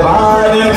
Nobody